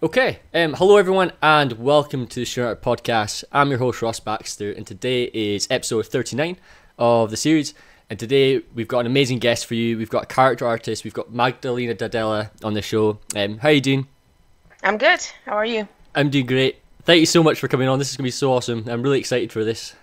Okay, um, hello everyone, and welcome to the Student Art Podcast. I'm your host Ross Baxter, and today is episode 39 of the series. And today we've got an amazing guest for you. We've got a character artist. We've got Magdalena Dadela on the show. Um, how are you doing? I'm good. How are you? I'm doing great. Thank you so much for coming on. This is gonna be so awesome. I'm really excited for this.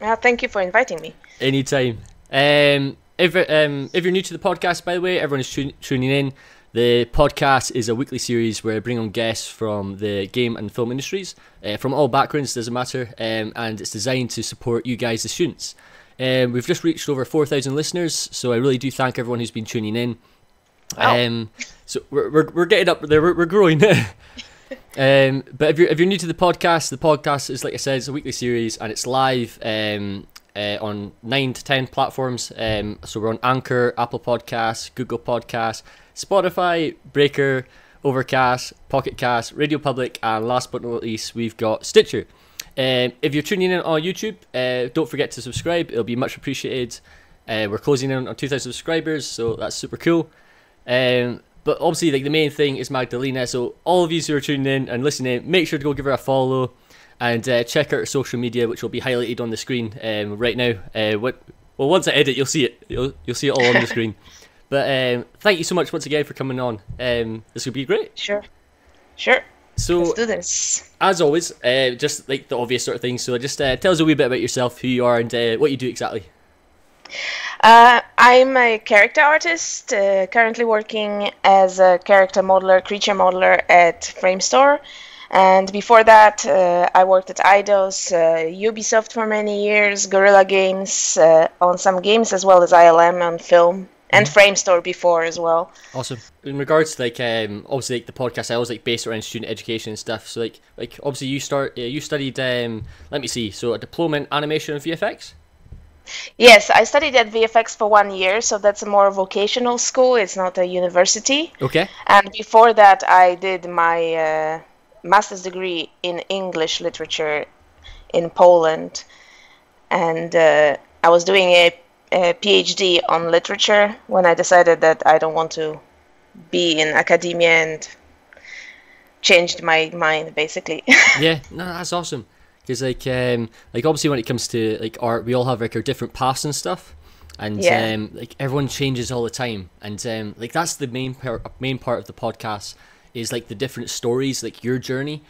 Uh, thank you for inviting me. Anytime. Um, if um, if you're new to the podcast, by the way, everyone is tu- tuning in. The podcast is a weekly series where I bring on guests from the game and film industries, uh, from all backgrounds, doesn't matter, um, and it's designed to support you guys, the students. Um, we've just reached over 4,000 listeners, so I really do thank everyone who's been tuning in. Wow. Um, so we're, we're, we're getting up there, we're, we're growing. um, but if you're, if you're new to the podcast, the podcast is, like I said, it's a weekly series and it's live um, uh, on 9 to 10 platforms. Um, so we're on Anchor, Apple Podcasts, Google Podcasts, Spotify, Breaker, Overcast, Pocket Cast, Radio Public, and last but not least, we've got Stitcher. Um, if you're tuning in on YouTube, uh, don't forget to subscribe. It'll be much appreciated. Uh, we're closing in on 2,000 subscribers, so that's super cool. Um, but obviously, like the main thing is Magdalena. So all of you who are tuning in and listening, make sure to go give her a follow and uh, check out social media, which will be highlighted on the screen um, right now. Uh, what, well, once I edit, you'll see it. You'll, you'll see it all on the screen. But um, thank you so much once again for coming on. Um, this will be great. Sure. Sure. So, Let's do this. as always, uh, just like the obvious sort of things. So, just uh, tell us a wee bit about yourself, who you are, and uh, what you do exactly. Uh, I'm a character artist, uh, currently working as a character modeler, creature modeler at Framestore. And before that, uh, I worked at Eidos, uh, Ubisoft for many years, Guerrilla Games uh, on some games, as well as ILM on film, and Framestore before as well. Awesome. In regards to like um, obviously like the podcast, I always like based around student education and stuff. So like like obviously you start uh, you studied um, let me see so a diploma in animation and VFX. Yes, I studied at VFX for one year, so that's a more vocational school. It's not a university. Okay. And before that, I did my uh, master's degree in English literature in Poland. And uh, I was doing a, a PhD on literature when I decided that I don't want to be in academia and changed my mind basically. yeah, no, that's awesome. Because like um, like obviously when it comes to like art, we all have like our different paths and stuff, and Yeah. um, like everyone changes all the time, and um, like that's the main part main part of the podcast is like the different stories, like your journey,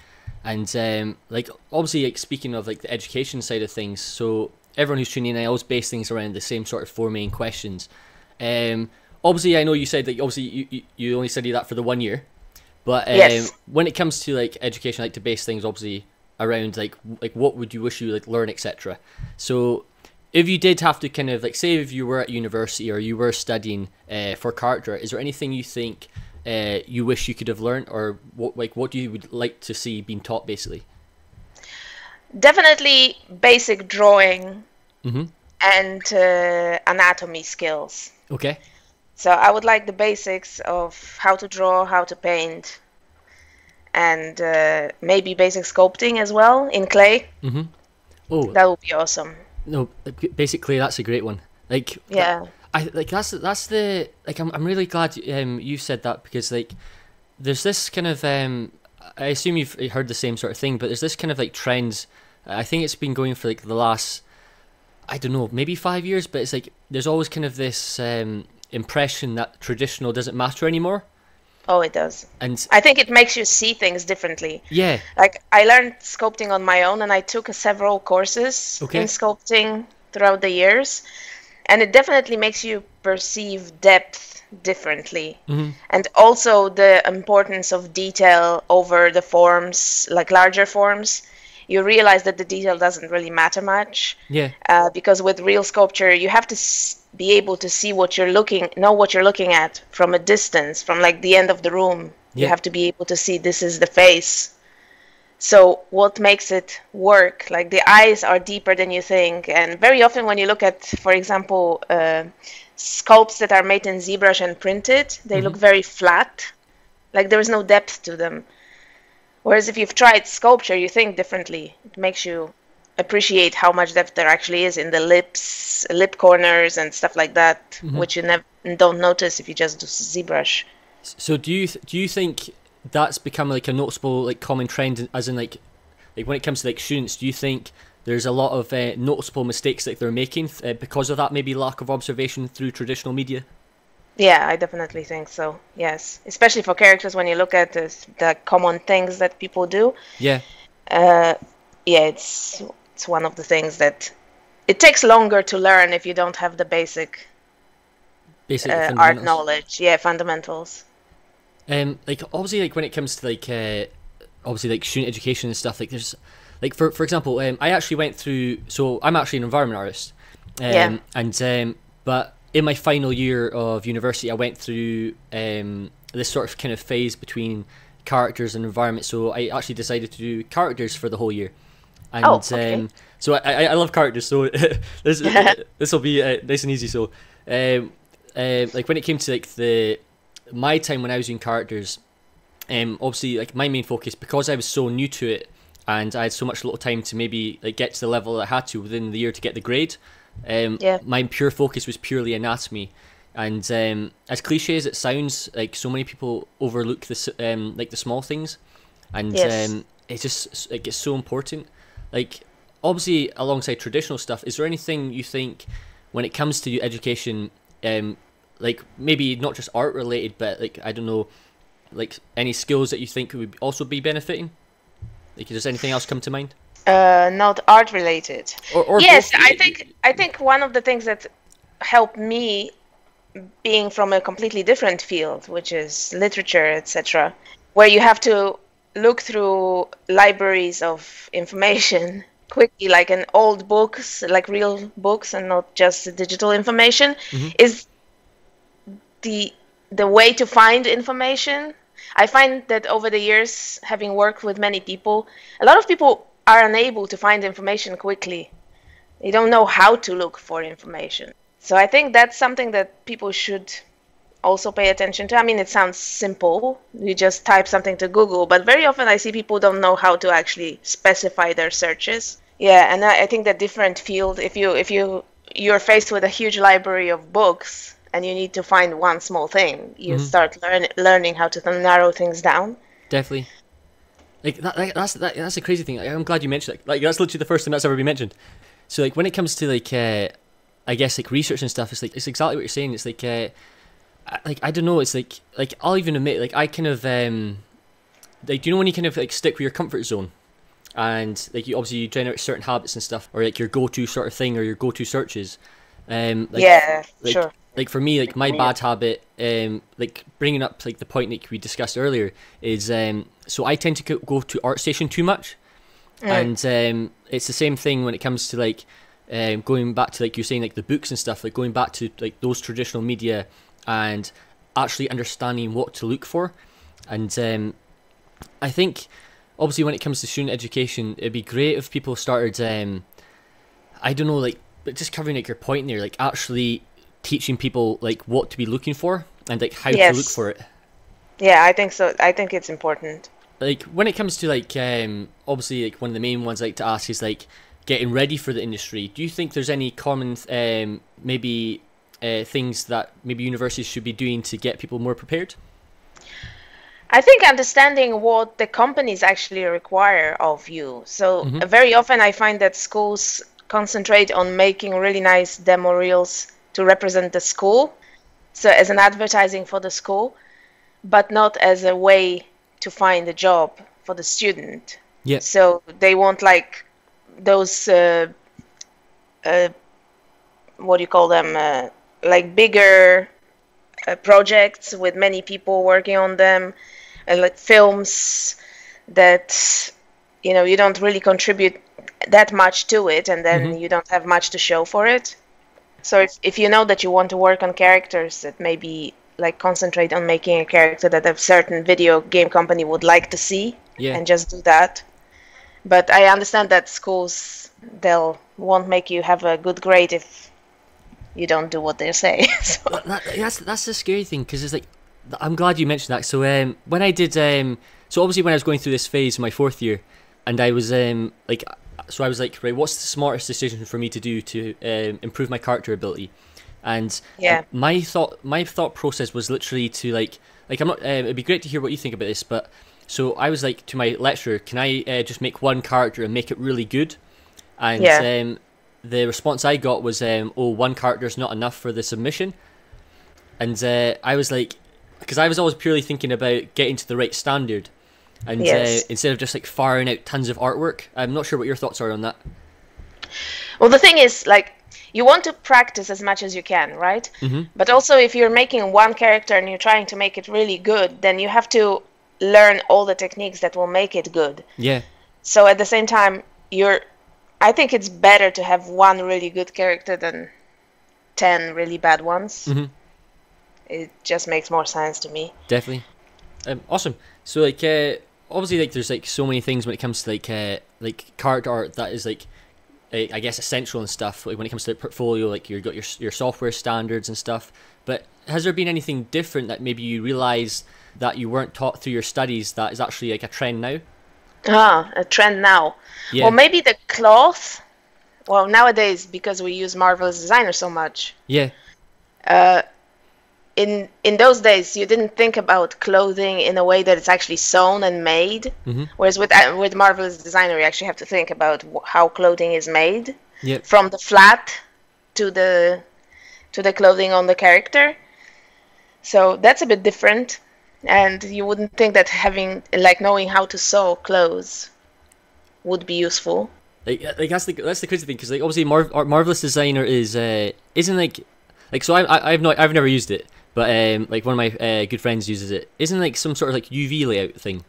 and um, like obviously like speaking of like the education side of things, so everyone who's tuning in, I always base things around the same sort of four main questions. Um, obviously, I know you said that obviously you, you, you only study that for the one year, but um, Yes. when it comes to like education, I like to base things obviously around like like what would you wish you like learn, etc. So if you did have to kind of like say if you were at university or you were studying uh, for character, is there anything you think uh, you wish you could have learned, or what like what do you would like to see being taught basically? Definitely basic drawing Mhm. and uh, anatomy skills. Okay. So I would like the basics of how to draw, how to paint, and uh, maybe basic sculpting as well in clay. Mm-hmm. Oh That would be awesome. no, basically that's a great one. Like Yeah. I like that's that's the like I'm I'm really glad um you said that because like there's this kind of um I assume you've heard the same sort of thing, but there's this kind of like trends. I think it's been going for like the last I don't know maybe five years, but it's like there's always kind of this um impression that traditional doesn't matter anymore, Oh, it does. and I think it makes you see things differently. yeah Like I learned sculpting on my own, and I took several courses Okay. in sculpting throughout the years, and it definitely makes you perceive depth differently, and also the importance of detail over the forms, like larger forms. You realize that the detail doesn't really matter much yeah. uh, because with real sculpture you have to s- be able to see what you're looking know what you're looking at from a distance from like the end of the room. You have to be able to see this is the face so what makes it work? Like the eyes are deeper than you think. And very often when you look at for example uh, sculpts that are made in ZBrush and printed they look very flat. Like there is no depth to them. Whereas if you've tried sculpture, you think differently. It makes you appreciate how much depth there actually is in the lips, lip corners, and stuff like that, which you never don't notice if you just do ZBrush. So do you th- do you think that's become like a noticeable like common trend as in like like when it comes to like students do you think there's a lot of uh, noticeable mistakes that they're making uh, because of that maybe lack of observation through traditional media? Yeah i definitely think so yes. Especially for characters when you look at this, the common things that people do. Yeah. Uh, yeah it's it's one of the things that it takes longer to learn if you don't have the basic basic uh, art knowledge. Yeah fundamentals um like obviously like when it comes to like uh obviously like student education and stuff like there's like for for example um i actually went through so i'm actually an environment artist um Yeah. and um but in my final year of university i went through um this sort of kind of phase between characters and environment so i actually decided to do characters for the whole year and Oh, okay. um so I, I, I love characters so this this will be uh, nice and easy so um uh, like when it came to like the my time when i was doing characters um, obviously like my main focus because I was so new to it and I had so much little time to maybe like get to the level that I had to within the year to get the grade. Um, Yeah. My pure focus was purely anatomy, and um, as cliche as it sounds, like so many people overlook the um, like the small things, and Yes. um, it's just like it's so important. Like obviously alongside traditional stuff, is there anything you think when it comes to education, um, like maybe not just art related, but like I don't know, like any skills that you think would also be benefiting? Like, does anything else come to mind? uh, not art related Or, or yes both? i think i think one of the things that helped me being from a completely different field which is literature etc where you have to look through libraries of information quickly like in old books like real books and not just digital information is the the way to find information. I find that over the years having worked with many people a lot of people are unable to find information quickly. They don't know how to look for information. So i think that's something that people should also pay attention to. I mean it sounds simple. You just type something to google but very often i see people don't know how to actually specify their searches. Yeah and i, I think that different field if you if you you're faced with a huge library of books and you need to find one small thing you start learn, learning how to narrow things down Definitely. Like that, that that's that, that's a crazy thing. Like, I'm glad you mentioned that. Like that's literally the first time that's ever been mentioned. So like when it comes to like uh, I guess like research and stuff, it's like it's exactly what you're saying. It's like uh, I- like I don't know. It's like like I'll even admit like I kind of um like do you know when you kind of like stick with your comfort zone, and like you obviously you generate certain habits and stuff, or like your go-to sort of thing or your go-to searches. Um, like, yeah like, sure like for me like my bad habit um like bringing up like the point that we discussed earlier is um so i tend to go- to ArtStation too much. And um it's the same thing when it comes to like um going back to like you're saying like the books and stuff like going back to like those traditional media and actually understanding what to look for. And um i think obviously when it comes to student education it'd be great if people started um I don't know, like, but just covering like your point there, like actually teaching people like what to be looking for and like how to look for it. yeah i think so i think it's important Like when it comes to like um obviously like one of the main ones I like to ask is like getting ready for the industry. Do you think there's any common um maybe uh, things that maybe universities should be doing to get people more prepared? I think understanding what the companies actually require of you. So uh, very often I find that schools concentrate on making really nice demo reels to represent the school, so as an advertising for the school, but not as a way to find a job for the student. Yeah. So they want like those uh, uh, what do you call them? Uh, like bigger uh, projects with many people working on them, uh, like films that you know you don't really contribute that much to it, and then you don't have much to show for it. So if if you know that you want to work on characters that maybe like concentrate on making a character that a certain video game company would like to see Yeah. and just do that. But I understand that schools they'll won't make you have a good grade if you don't do what they say. so, That- that- that's that's the scary thing because it's like I'm glad you mentioned that. So um, when I did um, so obviously when I was going through this phase in my fourth year, and I was um like so I was like right, what's the smartest decision for me to do to um, improve my character ability? And Yeah. my thought my thought process was literally to like like I'm not. Uh, it'd be great to hear what you think about this, but so I was like to my lecturer, can I uh, just make one character and make it really good? And Yeah. um, the response I got was, um, "Oh, one character is not enough for the submission." And uh, I was like, because I was always purely thinking about getting to the right standard, and Yes. uh, instead of just like firing out tons of artwork. I'm not sure what your thoughts are on that. Well, the thing is, like, you want to practice as much as you can, right? Mm-hmm. But also, if you're making one character and you're trying to make it really good, then you have to learn all the techniques that will make it good. Yeah, So at the same time, you're. I think it's better to have one really good character than ten really bad ones. Mhm. It just makes more sense to me. definitely. Um, awesome. So like, uh, obviously, like, there's like so many things when it comes to like, uh, like character art that is like, uh, I guess essential and stuff. Like when it comes to the portfolio, like you've got your your software standards and stuff. But has there been anything different that maybe you realize that you weren't taught through your studies that is actually like a trend now? Ah, a trend now. Yeah. Well, maybe the cloth. Well, nowadays because we use Marvelous Designer so much, Yeah. In in those days you didn't think about clothing in a way that it's actually sewn and made. Mm-hmm. Whereas with uh, with Marvelous Designer, you actually have to think about how clothing is made, Yeah. from the flat to the to the clothing on the character. So that's a bit different, and you wouldn't think that having like knowing how to sew clothes would be useful. Like, like that's the that's the crazy thing because like obviously Mar- marvelous designer is uh isn't like like so I, I I've not I've never used it but um like one of my uh, good friends uses it isn't like some sort of like UV layout thing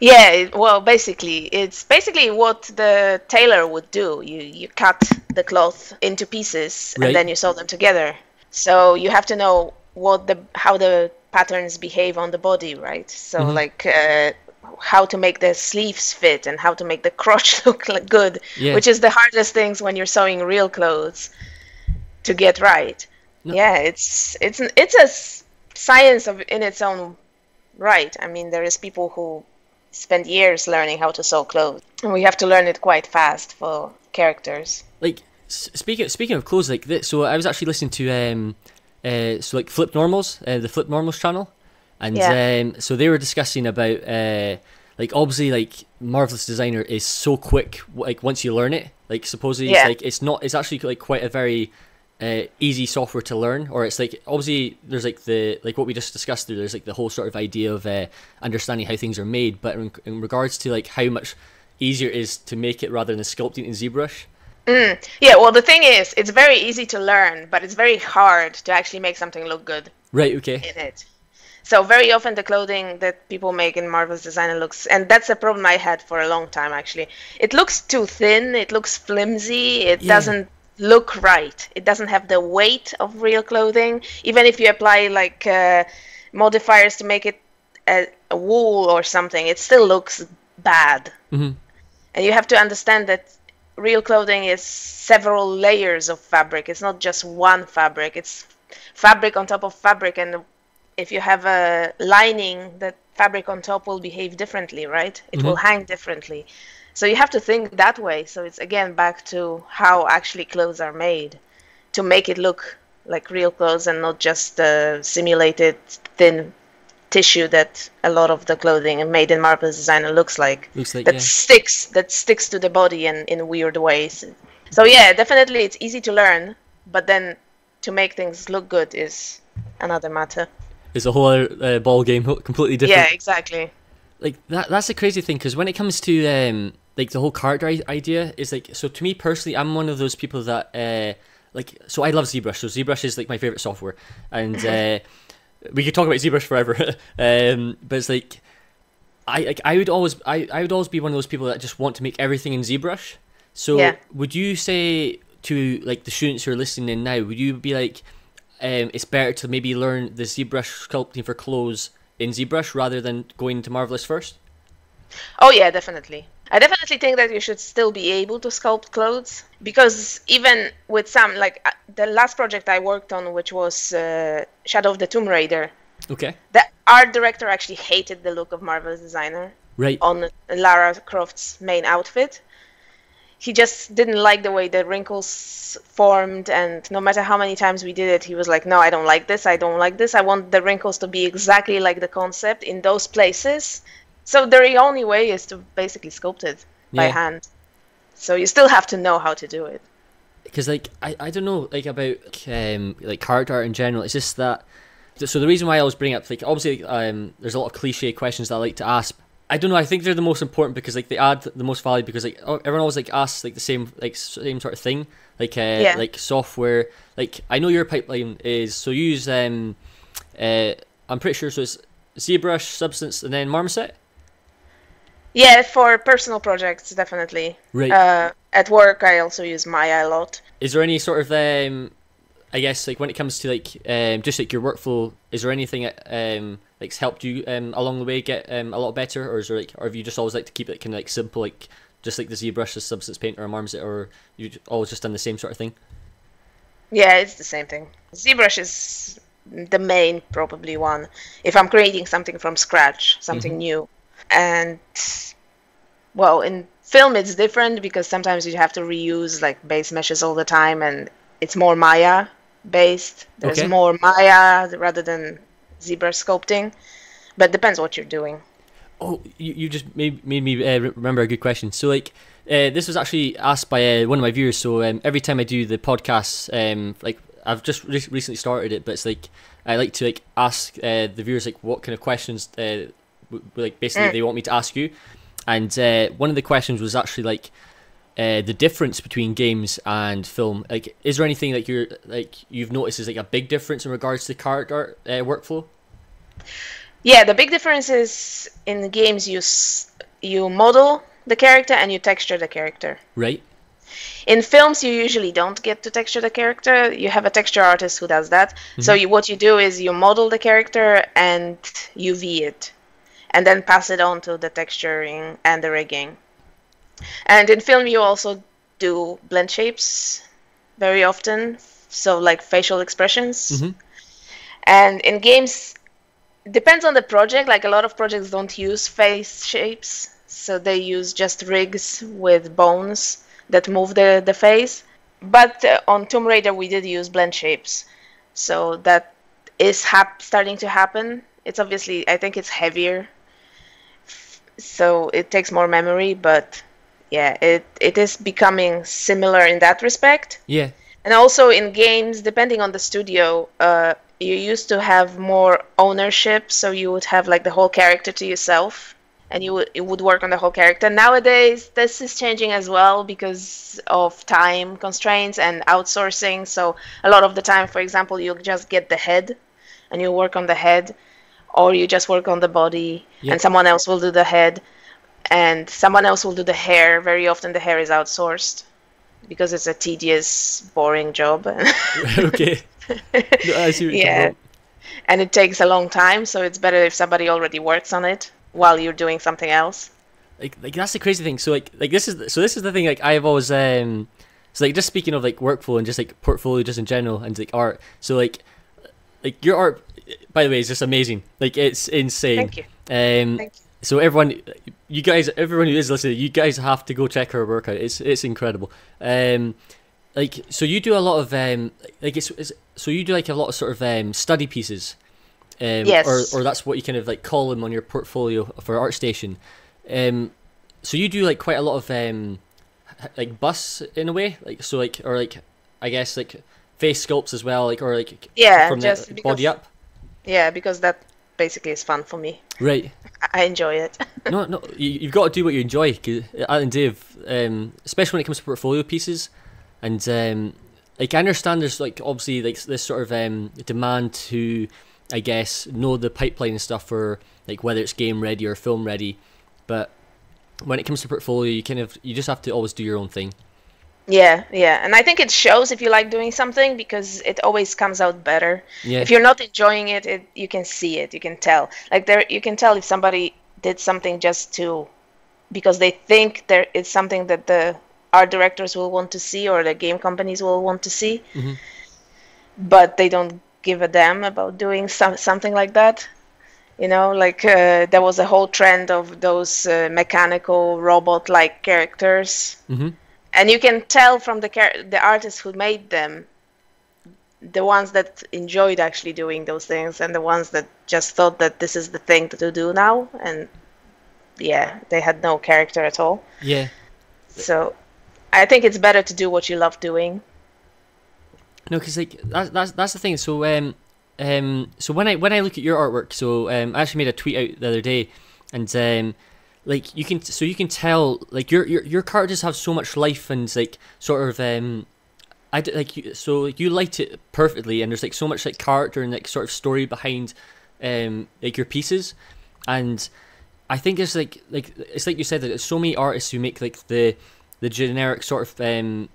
Yeah, well, basically, it's basically what the tailor would do. You you cut the cloth into pieces Right. and then you sew them together. So you have to know what the how the patterns behave on the body, right? So Mhm. like uh, how to make the sleeves fit and how to make the crotch look like good, Yeah. which is the hardest things when you're sewing real clothes to get right. No. Yeah, it's it's it's a science of in its own right. I mean, there is people who spend years learning how to sew clothes, and we have to learn it quite fast for characters. like speaking speaking of clothes like this so I was actually listening to um uh so like Flip Normals uh, the Flip Normals channel and Yeah. um so they were discussing about uh like obviously like marvelous designer is so quick like once you learn it like supposedly Yeah. it's like it's not it's actually like quite a very uh, easy software to learn or it's like obviously there's like the like what we just discussed there there's like the whole sort of idea of uh, understanding how things are made but in, in regards to like how much easier it is to make it rather than sculpting in ZBrush Yeah, well, the thing is, it's very easy to learn, but it's very hard to actually make something look good right okay in it. So very often the clothing that people make in Marvelous Designer looks, and that's a problem I had for a long time actually. It looks too thin. It looks flimsy. It Yeah. doesn't look right. It doesn't have the weight of real clothing. Even if you apply like uh, modifiers to make it a, a wool or something, it still looks bad. Mhm. And you have to understand that real clothing is several layers of fabric. It's not just one fabric. It's fabric on top of fabric, and if you have a lining, that fabric on top will behave differently, right? It will hang differently. So you have to think that way. So it's again back to how actually clothes are made to make it look like real clothes and not just uh, simulated thin tissue that a lot of the clothing made in Marvelous Designer looks like looks like that yeah sticks that sticks to the body in, in weird ways. So yeah, definitely it's easy to learn, but then to make things look good is another matter. it's a whole other uh, ball game completely different Yeah, exactly. like that that's the crazy thing because when it comes to um like the whole character idea is like so to me personally i'm one of those people that uh like so i love zbrush so zbrush is like my favorite software and uh we could talk about zbrush forever um but it's like i like i would always i i would always be one of those people that just want to make everything in zbrush so Yeah. would you say to like the students who are listening in now would you be like um, it's better to maybe learn the ZBrush sculpting for clothes in ZBrush rather than going to Marvelous first. Oh yeah, definitely. I definitely think that you should still be able to sculpt clothes because even with some like uh, the last project I worked on, which was uh, Shadow of the Tomb Raider, Okay. the art director actually hated the look of Marvelous Designer Right. on Lara Croft's main outfit. he just didn't like the way the wrinkles formed and no matter how many times we did it he was like no i don't like this i don't like this i want the wrinkles to be exactly like the concept in those places so the only way is to basically sculpt it by Yeah. hand. So you still have to know how to do it. Because like I, I don't know like about um like character art in general. It's just that so the reason why i always bring up like obviously um there's a lot of cliche questions that i like to ask. I don't know i think they're the most important because like they add the most value because like oh, everyone always like asks like the same like same sort of thing. Like uh Yeah. like software. Like i know your pipeline is so you use um uh i'm pretty sure so it's zbrush substance and then marmoset yeah for personal projects definitely right uh, at work i also use maya a lot is there any sort of um i guess like when it comes to like um just like your workflow is there anything that um like's helped you um along the way get um a lot better or is there like or have you just always like to keep it kind of like simple like just like the ZBrush, the Substance Painter, or Marmoset, or you always just done the same sort of thing? Yeah, it's the same thing. ZBrush is the main probably one. If I'm creating something from scratch, something new, and well, in film it's different because sometimes you have to reuse like base meshes all the time, and it's more Maya based. There's Okay. more Maya rather than ZBrush sculpting, but depends what you're doing. Oh, you, you just made, made me uh, remember a good question. So, like, uh, this was actually asked by uh, one of my viewers. So, um, every time I do the podcast, um, like, I've just re- recently started it, but it's like I like to like ask uh, the viewers like what kind of questions, uh, like basically Mm. they want me to ask you. And uh, one of the questions was actually like uh, the difference between games and film. Like, is there anything like you're like you've noticed is like a big difference in regards to the character uh, workflow? Yeah, the big difference is in the games you s- you model the character and you texture the character. Right. In films, you usually don't get to texture the character. You have a texture artist who does that. So you, what you do is you model the character and UV it, and then pass it on to the texturing and the rigging. And in film, you also do blend shapes very often, so like facial expressions. Mhm. And in games, depends on the project. Like a lot of projects don't use face shapes, so they use just rigs with bones that move the, the face. But uh, on Tomb Raider, we did use blend shapes, so that is hap- starting to happen. It's obviously, I think it's heavier, so it takes more memory, but yeah, it, it is becoming similar in that respect. Yeah. And also in games, depending on the studio, uh, you used to have more ownership, so you would have like the whole character to yourself, and you would it would work on the whole character. Nowadays, this is changing as well because of time constraints and outsourcing. So a lot of the time, for example, you just get the head, and you work on the head, or you just work on the body, Yeah. and someone else will do the head, and someone else will do the hair. Very often, the hair is outsourced because it's a tedious, boring job. okay. No, I see what Yeah. and it takes a long time, so it's better if somebody already works on it while you're doing something else. like like that's the crazy thing. So like like this is so this is the thing like I've always um so like just speaking of like workflow and just like portfolio just in general and like art. So like like your art by the way is just amazing. Like it's insane. Thank you. Um Thank you. so everyone you guys everyone who is listening, you guys have to go check her work out. It's it's incredible. Um like so you do a lot of um like it's, it's so you do like a lot of sort of um study pieces. Um, Yes. or, or that's what you kind of like call them on your portfolio for ArtStation. Um, so you do like quite a lot of um, like bus in a way, like so like or like I guess like face sculpts as well, like or like Yeah, from just the because- body up. Yeah, because that basically is fun for me. Right. I- enjoy it. no, no, you, you've got to do what you enjoy. 'cause Alan Dave, um, especially when it comes to portfolio pieces, and um, like I understand there's like obviously like this sort of um, demand to, I guess, know the pipeline and stuff for like whether it's game ready or film ready, but when it comes to portfolio, you kind of you just have to always do your own thing. Yeah, yeah, and I think it shows if you like doing something because it always comes out better. Yeah. If you're not enjoying it, it you can see it, you can tell. Like there, you can tell if somebody did something just to because they think there is something that the art directors will want to see or the game companies will want to see, Mhm. but they don't give a damn about doing some, something like that. You know, like uh, there was a whole trend of those uh, mechanical robot-like characters, hmm and you can tell from the the artists who made them the ones that enjoyed actually doing those things and the ones that just thought that this is the thing to do now and yeah they had no character at all Yeah. so i think it's better to do what you love doing No, because like that's that's that's the thing. So um um so when I when I look at your artwork, so um I actually made a tweet out the other day, and um like you can so you can tell like your your your characters have so much life and like sort of um. I d- like you, so like you light it perfectly, and there's like so much like character and like sort of story behind, um, like your pieces, and I think it's like like it's like you said that there's so many artists who make like the the generic sort of um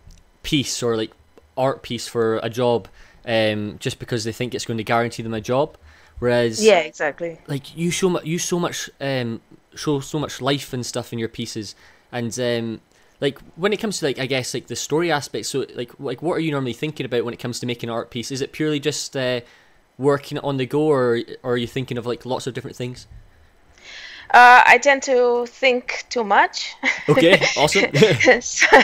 piece or like art piece for a job um just because they think it's going to guarantee them a job whereas yeah exactly like you show mu- you so much um show so much life and stuff in your pieces. And um like when it comes to like I guess like the story aspect so like like what are you normally thinking about when it comes to making an art piece? Is it purely just uh working on the go or, or are you thinking of like lots of different things? Uh, i tend to think too much. Okay awesome. So,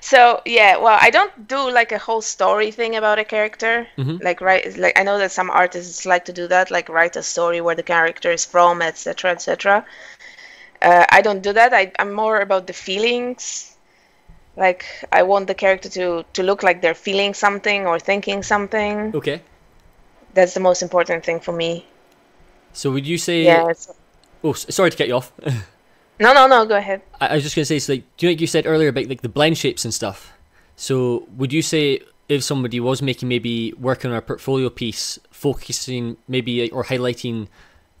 so, yeah well i don't do like a whole story thing about a character. Mhm. like right like i know that some artists like to do that like write a story where the character is from etc etc uh, i don't do that. I, i'm more about the feelings. Like i want the character to to look like they're feeling something or thinking something. Okay. That's the most important thing for me. So would you say yeah oh sorry to cut you off. No no no go ahead. I, I was just gonna say, so like, do you like you said earlier about like the blend shapes and stuff? So would you say if somebody was making maybe working on a portfolio piece, focusing maybe or highlighting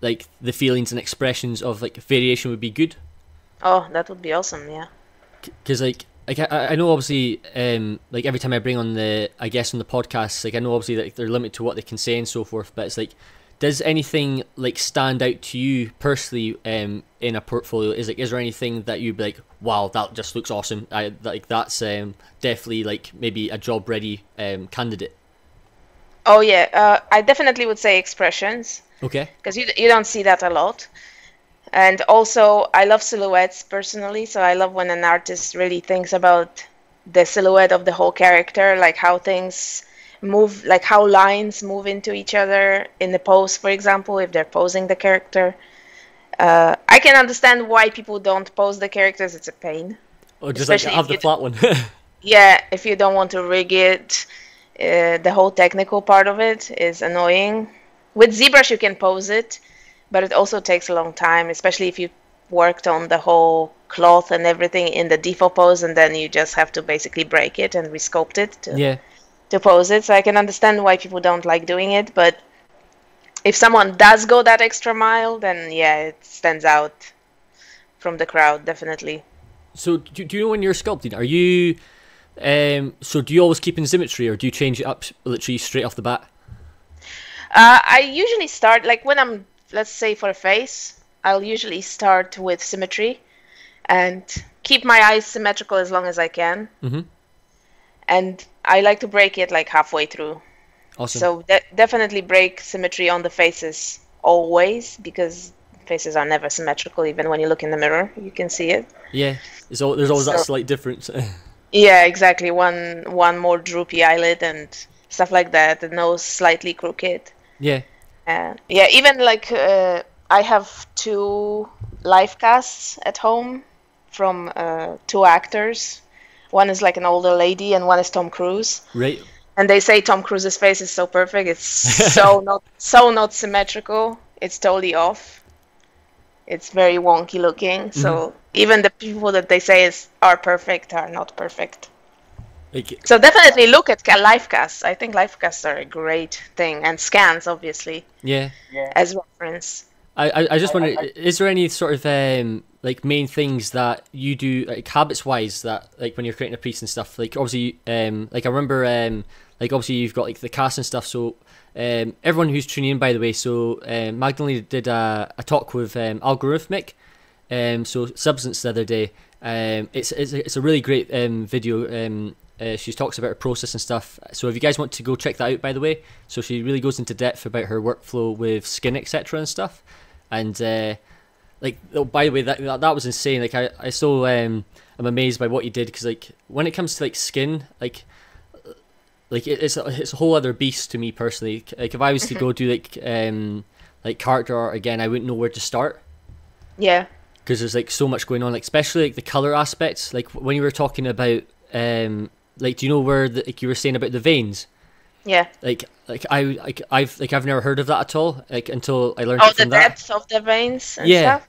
like the feelings and expressions of like variation would be good? oh that would be awesome yeah. Because like like I, I know obviously um like every time I bring on the I guess on the podcast like I know obviously like they're limited to what they can say and so forth, but it's like does anything like stand out to you personally um in a portfolio? Is like is there anything that you'd be like wow that just looks awesome. I like that's um definitely like maybe a job ready um candidate oh yeah uh, i definitely would say expressions okay. Because you, you don't see that a lot. And also i love silhouettes personally so i love when an artist really thinks about the silhouette of the whole character like how things move like how lines move into each other in the pose for example if they're posing the character. Uh, i can understand why people don't pose the characters it's a pain. Or just like have the flat one. Yeah if you don't want to rig it uh, the whole technical part of it is annoying with zbrush you can pose it but it also takes a long time especially if you worked on the whole cloth and everything in the default pose and then you just have to basically break it and resculpt it to, yeah. to pose it. So i can understand why people don't like doing it but if someone does go that extra mile then yeah it stands out from the crowd definitely. So do, do you know when you're sculpting? Are you um so do you always keep in symmetry or do you change it up literally straight off the bat Uh, I usually start like when I'm, let's say, for a face, I'll usually start with symmetry, and keep my eyes symmetrical as long as I can. Mm-hmm. And I like to break it like halfway through. awesome So de- definitely break symmetry on the faces always because faces are never symmetrical. Even when you look in the mirror, you can see it. yeah it's all, there's always that slight difference Yeah, exactly. One one more droopy eyelid and stuff like that. The nose slightly crooked. Yeah Uh, yeah, even like uh, I have two live casts at home from uh, two actors. One is like an older lady, and one is Tom Cruise. right And they say Tom Cruise's face is so perfect. It's so not so not symmetrical. It's totally off. It's very wonky looking. So even the people that they say is are perfect are not perfect. Like So definitely look at ca- live casts. I think live casts are a great thing, and scans obviously yeah as reference. I, I, I just wonder, is there any sort of um, like main things that you do like habits wise that like when you're creating a piece and stuff? Like obviously, um, like I remember, um, like obviously you've got like the cast and stuff. So um, everyone who's tuning in, by the way, so um, Magdalena did a, a talk with um, Allegorithmic, um, so Substance the other day. Um, it's it's it's a really great um, video. Um, uh, she talks about her process and stuff. So if you guys want to go check that out, by the way, so she really goes into depth about her workflow with skin, etc. and stuff. And uh, like oh, by the way that that, that was insane. Like I I so um I'm amazed by what you did because like when it comes to like skin like like it, it's a, it's a whole other beast to me personally. Like if I was to go do like um like character art again, I wouldn't know where to start Yeah. because there's like so much going on. Like especially like the color aspects. Like when you were talking about um like do you know where the, like you were saying about the veins? Yeah. Like like I like I've like I've never heard of that at all. Like until I learned Oh, the from that. of the veins and Yeah. stuff.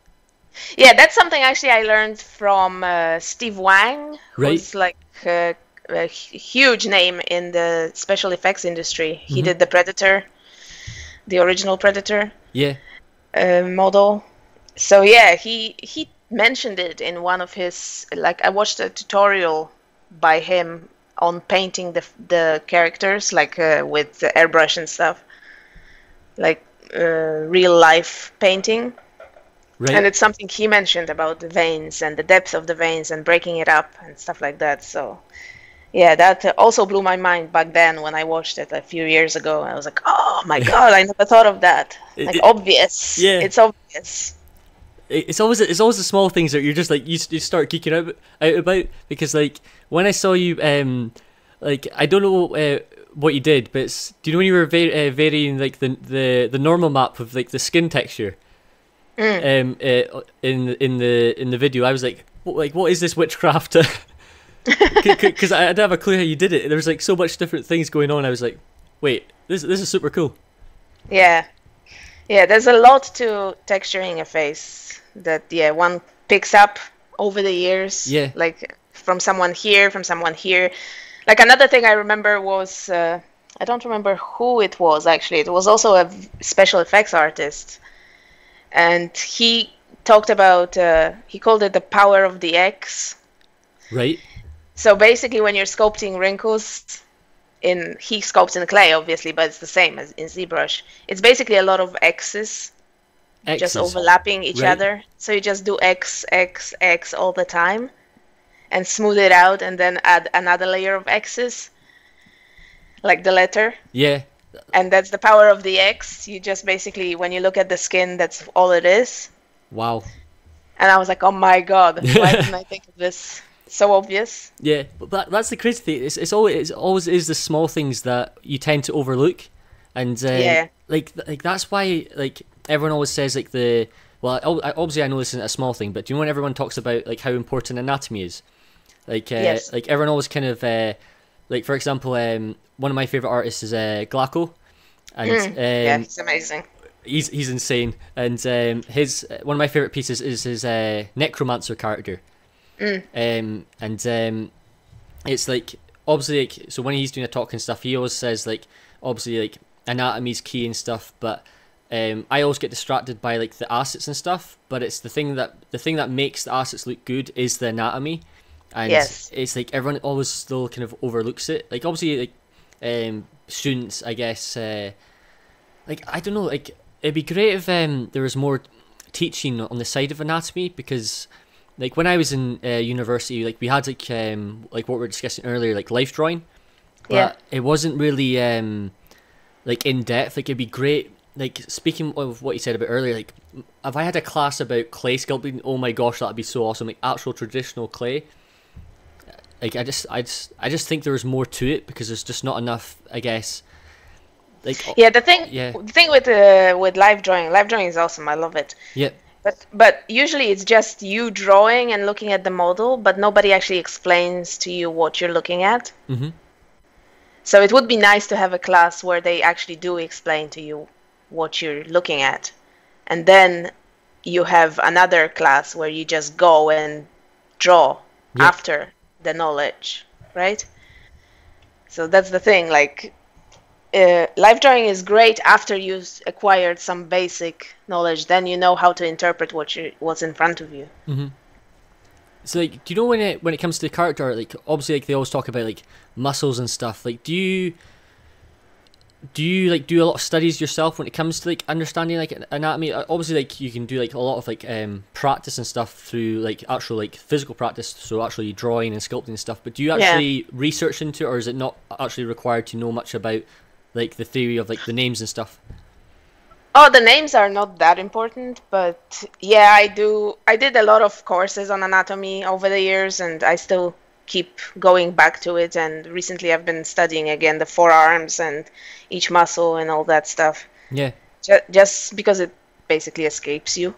Yeah, that's something actually I learned from uh, Steve Wang, Right. who's like uh, a huge name in the special effects industry. He Mm-hmm. did the Predator, the original Predator Yeah. uh, model. So yeah, he he mentioned it in one of his like I watched a tutorial by him on painting the the characters like uh, with the airbrush and stuff, like uh, real life painting. Right. And it's something he mentioned about the veins and the depth of the veins and breaking it up and stuff like that. So, yeah, that also blew my mind back then when I watched it a few years ago. I was like, oh my god, I never thought of that. It- Like it- obvious. Yeah. It's obvious. It- it's always it's always the small things that you're just like you, you start geeking out out about. Because like when I saw you um like I don't know uh, what you did but it's, do you know when you were va- uh, varying like the the the normal map of like the skin texture? Um uh, in in the in the video I was like what, like what is this witchcraft? Because I, I didn't have a clue how you did it. There was like so much different things going on I was like wait this this is super cool. Yeah. Yeah, there's a lot to texturing a face that yeah, one picks up over the years. Yeah. Like from someone here, from someone here. Like another thing I remember was uh, I don't remember who it was actually. It was also a special effects artist. And he talked about uh, he called it the power of the X. right So basically, when you're sculpting wrinkles, in he sculpts in clay, obviously, but it's the same as in ZBrush. It's basically a lot of X's, just overlapping each Right. other. So you just do X, X, X all the time, and smooth it out, and then add another layer of X's, like the letter. yeah And that's the power of the X. You just basically, when you look at the skin, that's all it is. wow And I was like, oh my god, why didn't I think of this? So obvious. Yeah, but that, that's the crazy thing. It's, it's always it's always is the small things that you tend to overlook, and um, Yeah. like like that's why like everyone always says like the well obviously I know this isn't a small thing, but do you know when everyone talks about like how important anatomy is? Like uh, Yes. like everyone always kind of uh, like for example um, one of my favorite artists is uh, Glauco, and um, yeah, it's amazing. he's he's insane. And um, his one of my favorite pieces is his uh, necromancer character. Um, and um, it's like obviously like so when he's doing a talk and stuff, he always says like obviously like anatomy's key and stuff, but. Um, I always get distracted by like the assets and stuff, but it's the thing that the thing that makes the assets look good is the anatomy, and Yes. it's like everyone always still kind of overlooks it. Like obviously like um, students, I guess, uh, like I don't know, like it'd be great if um there was more teaching on the side of anatomy because like when I was in uh, university, like we had like um like what we were discussing earlier, like life drawing, but Yeah. it wasn't really um like in depth. Like it'd be great. Like speaking of what you said about earlier, like if I had a class about clay sculpting, oh my gosh, that'd be so awesome! Like actual traditional clay. Like I just, I just, I just think there's more to it because there's just not enough. I guess. Like Yeah, the thing, Yeah. the thing with uh, with live drawing, live drawing is awesome. I love it. yeah, But but usually it's just you drawing and looking at the model, but nobody actually explains to you what you're looking at. Mhm. So it would be nice to have a class where they actually do explain to you what you're looking at, and then you have another class where you just go and draw after the knowledge, right? So that's the thing. Like, uh, live drawing is great after you've acquired some basic knowledge. Then you know how to interpret what you what's in front of you. So like, do you know when it when it comes to the character like obviously like they always talk about like muscles and stuff. Like, do you do you like do a lot of studies yourself when it comes to like understanding like anatomy? Uh, Obviously, like you can do like a lot of like um practice and stuff through like actual like physical practice, so actually drawing and sculpting and stuff. But do you Yeah. actually research into it, or is it not actually required to know much about like the theory of like the names and stuff? Oh, the names are not that important, but yeah, I do. I did a lot of courses on anatomy over the years, and I still keep going back to it. And recently, I've been studying again the forearms and each muscle and all that stuff. Yeah. Ju- Just because it basically escapes you,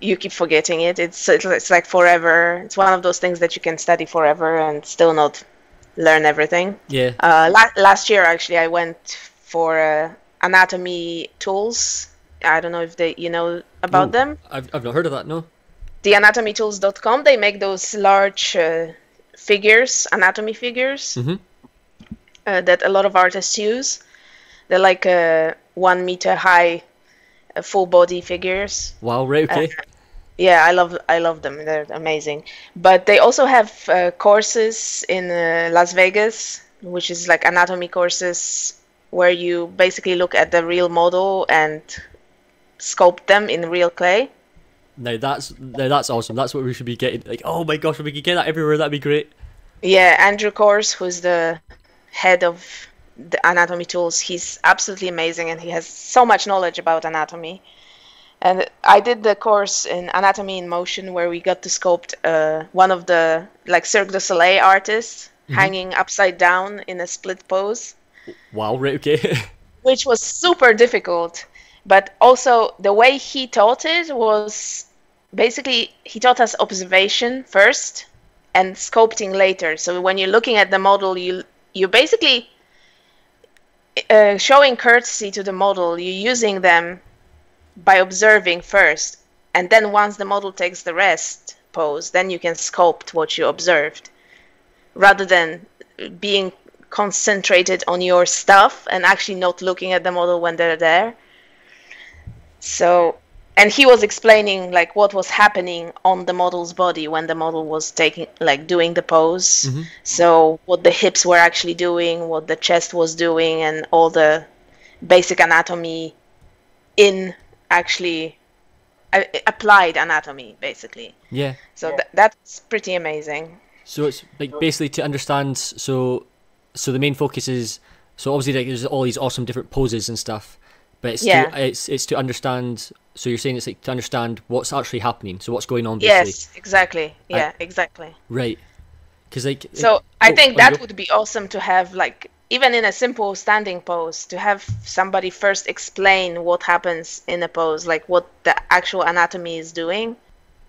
you keep forgetting it. It's it's like forever. It's one of those things that you can study forever and still not learn everything. Yeah. Uh, la- last year, actually, I went for uh, anatomy tools. I don't know if they you know about Oh, them. I've, I've not heard of that, no. The anatomytools.com. they make those large uh, figures anatomy figures Mhm. uh, that a lot of artists use. They're like uh, one meter high uh, full body figures. Wow, right, okay. yeah i love i love them. They're amazing. But they also have uh, courses in uh, las vegas which is like anatomy courses where you basically look at the real model and sculpt them in real clay now that's now that's awesome. That's what we should be getting. Like, oh my gosh, if we could get that everywhere, that'd be great. Yeah, Andrew Cawrse, who's the head of the anatomy tools, he's absolutely amazing and he has so much knowledge about anatomy. And I did the course in Anatomy in Motion where we got to sculpt uh, one of the like Cirque du Soleil artists hanging upside down in a split pose, Wow, right, okay. which was super difficult. But also the way he taught it was basically he taught us observation first and sculpting later. So when you're looking at the model, you you're basically uh, showing courtesy to the model. You're using them by observing first, and then once the model takes the rest pose, then you can sculpt what you observed, rather than being concentrated on your stuff and actually not looking at the model when they're there. So, and he was explaining like what was happening on the model's body when the model was taking like doing the pose. So, what the hips were actually doing, what the chest was doing, and all the basic anatomy in actually uh, applied anatomy, basically. yeah. So th- that's pretty amazing. So it's like basically to understand. So, so the main focus is so obviously like there's all these awesome different poses and stuff, but it's Yeah. to, it's it's to understand. So you're saying it's like to understand what's actually happening. So what's going on basically. Yes, exactly. Yeah, exactly. Right. Because like. So I oh, think that would be awesome to have, like, even in a simple standing pose, to have somebody first explain what happens in a pose, like what the actual anatomy is doing,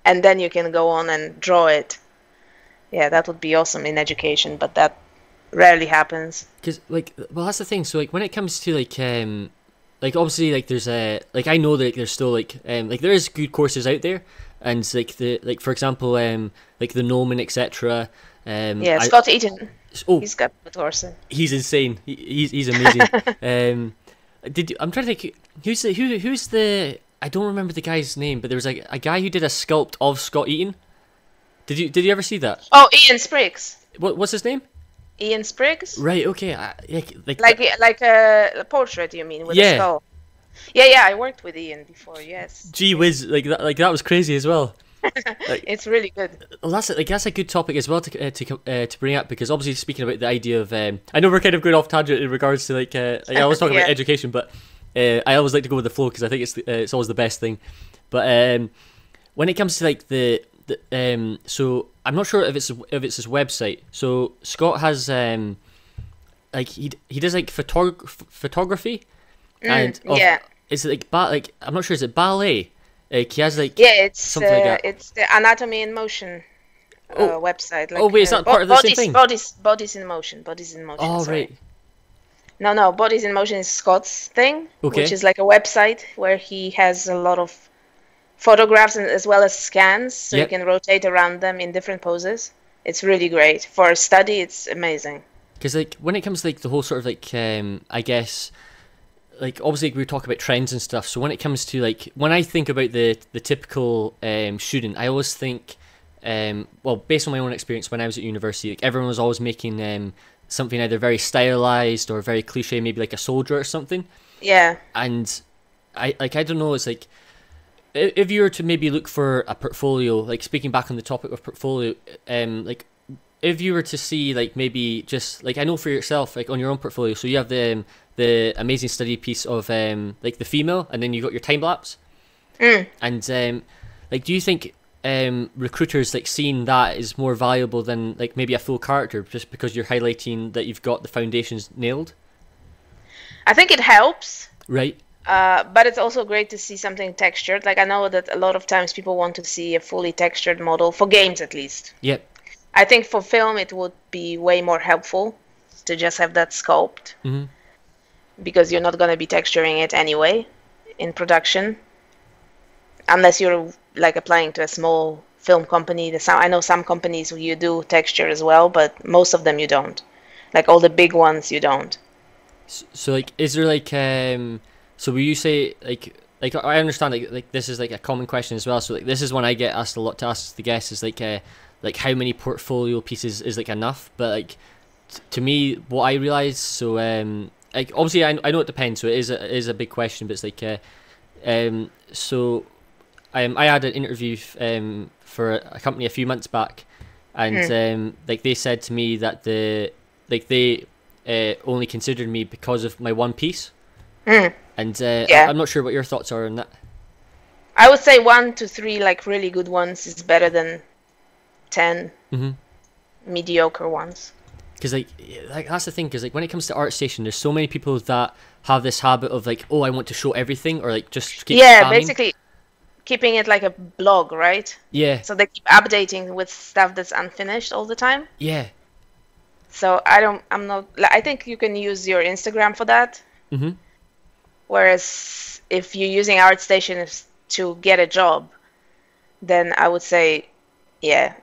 and then you can go on and draw it. Yeah, that would be awesome in education, but that rarely happens. because like well that's the thing so like when it comes to like um like obviously like there's a like i know that like, there's still like um like there is good courses out there. And like the like for example um like the Gnomon etc um Yeah, I- Scott Eaton, oh. He's got good horse. he's insane. He, he's he's amazing. Um did you, i'm trying to think who's the who who's the i don't remember the guy's name but there was like a guy who did a sculpt of scott eaton. Did you did you ever see that? Oh, Ian Spriggs. what what's his name Ian Spriggs? right okay I, like like, Like like a, a portrait, you mean, with Yeah. a skull? Yeah, yeah, I worked with Ian before. Yes, gee whiz like that like that was crazy as well it's really good. Well, that's like that's a good topic as well to uh, to uh, to bring up because obviously speaking about the idea of um, I know we're kind of going off tangent in regards to like, uh, like I was talking about education, but uh, I always like to go with the flow because I think it's the, uh, it's always the best thing. But um, when it comes to like the, the um, so I'm not sure if it's if it's his website. So Scott has um, like he he does like photog- photography and of- Mm, yeah. is it like ba- like I'm not sure is it ballet? Like he has like Yeah, it's Something like uh, that. it's the Anatomy in Motion uh, Oh. website. Like, Oh, wait, it's uh, not part of the same bodies, thing? Bodies, bodies in motion. Bodies in motion. oh sorry. right No, no, bodies in motion is Scott's thing, Okay. which is like a website where he has a lot of photographs and as well as scans, so Yep. you can rotate around them in different poses. It's really great for a study. It's amazing. Because like when it comes to like the whole sort of like um I guess like obviously we talk about trends and stuff. So when it comes to like when I think about the the typical um student, I always think um well based on my own experience when I was at university, like everyone was always making um something either very stylized or very cliche, maybe like a soldier or something. Yeah, And I like I don't know, it's like if you were to maybe look for a portfolio, like speaking back on the topic of portfolio, um, like if you were to see like maybe just like I know for yourself like on your own portfolio, so you have the um, the amazing study piece of um, like the female, and then you've got your time lapse, Mm. and um, like do you think um, recruiters like seeing that is more valuable than like maybe a full character just because you're highlighting that you've got the foundations nailed, I think it helps. right? Uh, but it's also great to see something textured. Like I know that a lot of times people want to see a fully textured model for games, at least. Yep. I think for film it would be way more helpful to just have that sculpt Mhm. because you're not going to be texturing it anyway in production unless you're like applying to a small film company. The some I know some companies where you do texture as well, but most of them you don't. Like all the big ones, you don't. S- So like, is there like um? So will you say like like I understand like like this is like a common question as well. So like this is one I get asked a lot to ask the guests is like uh like how many portfolio pieces is like enough? But like t- to me, what I realize so um like obviously I I know it depends. So it is a it is a big question, but it's like uh um so um I had an interview f- um for a company a few months back, and um like they said to me that the like they uh, only considered me because of my one piece. Mm. And uh, Yeah. I, am not sure what your thoughts are on that. I would say one to three like really good ones is better than 10 hmm mediocre ones. Because like, like that's the thing. Because like when it comes to ArtStation, there's so many people that have this habit of like, oh, I want to show everything, or like just keep yeah, spamming. basically keeping it like a blog, right? Yeah, So they keep updating with stuff that's unfinished all the time. yeah. So I don't, I'm not, like, I think you can use your Instagram for that. hmm Whereas if you're using ArtStation to get a job, then I would say, yeah,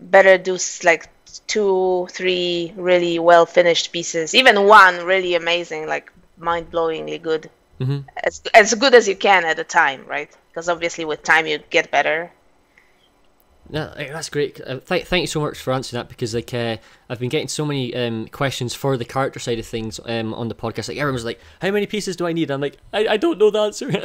better do like two, three really well finished pieces, even one really amazing, like mind blowingly good, hmm as as good as you can at a time, right? Because obviously with time you get better. No, that's great. Uh, th- thank you so much for answering that because like uh, I've been getting so many um, questions for the character side of things um, on the podcast. Like everyone's like, "How many pieces do I need?" I'm like, "I, I don't know the answer." um,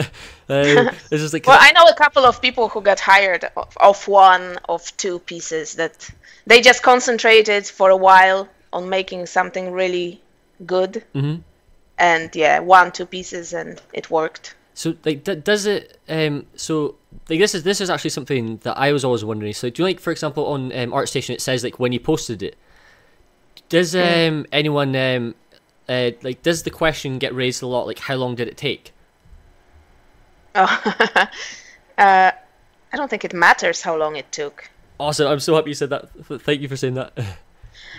it's just like, Well, I know a couple of people who got hired of, of one of two pieces that they just concentrated for a while on making something really good, Mhm. and yeah, one two pieces and it worked. So like, d- does it? Um, so like, this is this is actually something that I was always wondering. So do you like, for example, on um, ArtStation, it says like when you posted it. Does um anyone um uh like does the question get raised a lot? Like, how long did it take? Oh, uh, I don't think it matters how long it took. Awesome! I'm so happy you said that. Thank you for saying that.